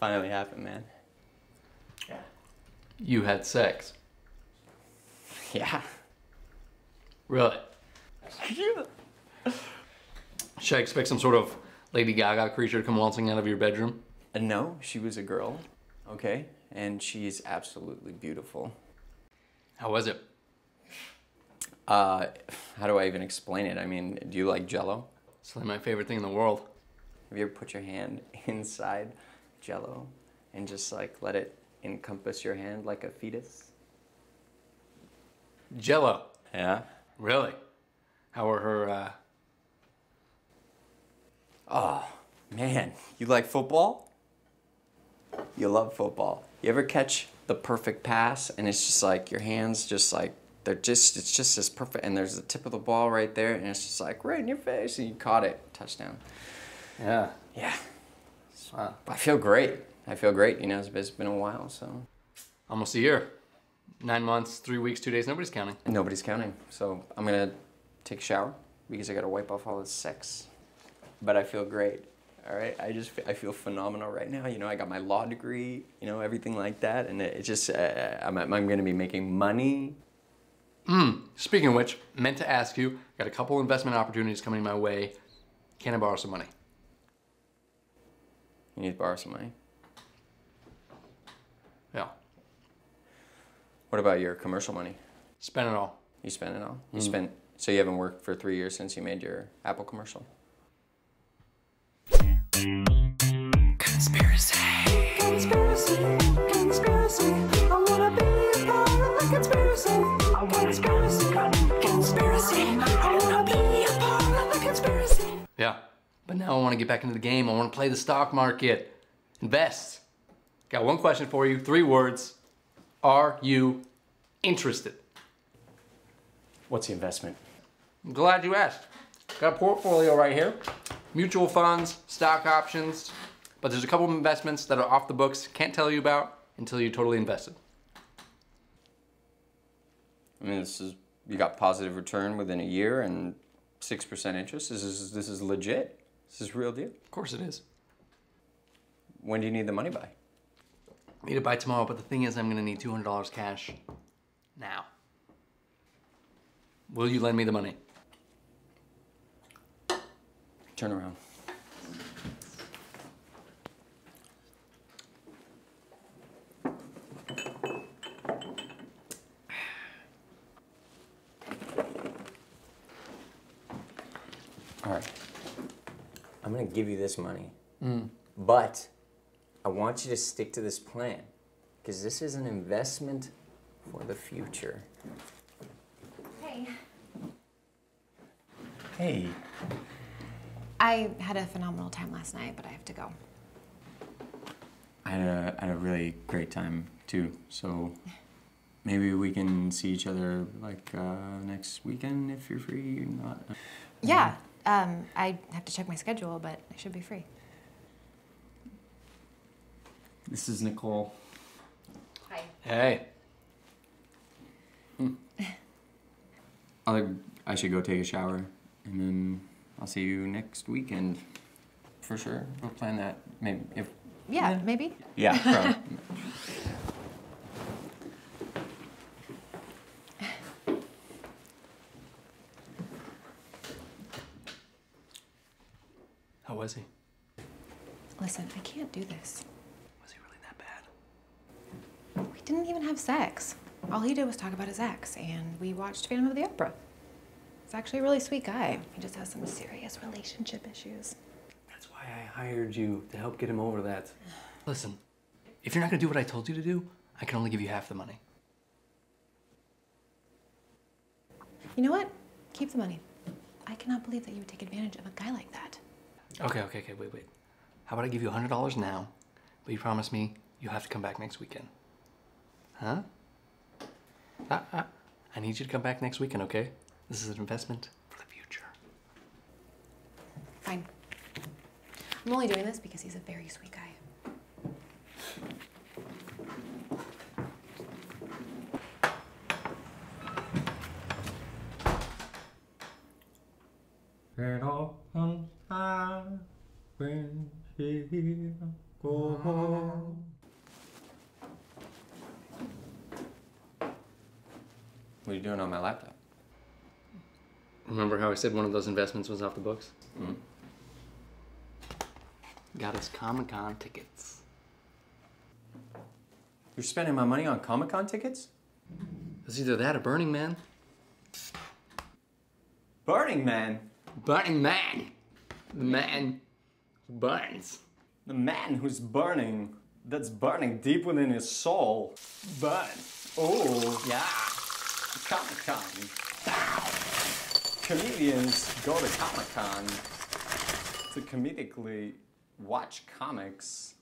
Finally happened, man. Yeah. You had sex. Yeah. Really? Should I expect some sort of Lady Gaga creature to come waltzing out of your bedroom? Uh, no, she was a girl, okay? And she's absolutely beautiful. How was it? Uh, how do I even explain it? I mean, do you like jello? It's like my favorite thing in the world. Have you ever put your hand inside jello and just like let it encompass your hand like a fetus? Jello. Yeah. Really? How are her, uh, Oh, man, you like football? You love football. You ever catch the perfect pass and it's just like your hands just like they're just it's just as perfect and there's the tip of the ball right there and it's just like right in your face and you caught it touchdown. yeah. Yeah. Wow. I feel great. I feel great. You know, it's, it's been a while, so Almost a year. Nine months, three weeks, two days, nobody's counting. nobody's counting. So I'm gonna take a shower because I gotta wipe off all this sex. But I feel great. All right, I just I feel phenomenal right now. You know, I got my law degree. You know, everything like that, and it, it just uh, I'm I'm gonna be making money. Speaking of which, meant to ask you, I got a couple investment opportunities coming my way. Can I borrow some money? You need to borrow some money. Yeah. What about your commercial money? Spend it all. You spent it all. You mm-hmm. spent so you haven't worked for three years since you made your Apple commercial. Conspiracy. Conspiracy. Conspiracy. I wanna be a part of the conspiracy. Conspiracy. Conspiracy. I wanna be a part of the conspiracy. Yeah. But now I want to get back into the game. I want to play the stock market. Invest. Got one question for you. Three words. Are you interested? What's the investment? I'm glad you asked. Got a portfolio right here. Mutual funds, stock options, but there's a couple of investments that are off the books. Can't tell you about until you're totally invested. I mean, this is you got positive return within a year and six percent interest. This is this is legit. This is real deal. Of course it is. When do you need the money by? I Need it by tomorrow, but the thing is, I'm gonna need $200 cash now. Will you lend me the money? Turn around. All right. I'm gonna give you this money, but I want you to stick to this plan because this is an investment for the future. Hey. Hey, I had a phenomenal time last night, but I have to go. I had a, I had a really great time too. So maybe we can see each other like uh, next weekend if you're free. Not. Yeah. Um, I have to check my schedule, but I should be free. This is Nicole. Hi. Hey, I'll, I should go take a shower and then I'll see you next weekend. For sure. We'll plan that. Maybe if. Yeah, maybe. Yeah. how was he? Listen, I can't do this. Was he really that bad? We didn't even have sex. All he did was talk about his ex, and we watched Phantom of the Opera. He's actually a really sweet guy. He just has some serious relationship issues. That's why I hired you to help get him over that. Listen, if you're not gonna do what I told you to do, I can only give you half the money. You know what? Keep the money. I cannot believe that you would take advantage of a guy like that. Okay, okay, okay, wait, wait. How about I give you $100 now, but you promise me you have to come back next weekend? Huh? Ah, ah. I need you to come back next weekend, okay? This is an investment for the future. Fine. I'm only doing this because he's a very sweet guy. It all comes out when she goes. What are you doing on my laptop? Remember how I said one of those investments was off the books? Mm-hmm. Got us Comic Con tickets. You're spending my money on Comic Con tickets? It's either that or Burning Man. Burning Man. Burning Man! The man who burns. The man who's burning, that's burning deep within his soul. Burn. Oh, yeah. Comic Con. Comedians go to Comic Con to comedically watch comics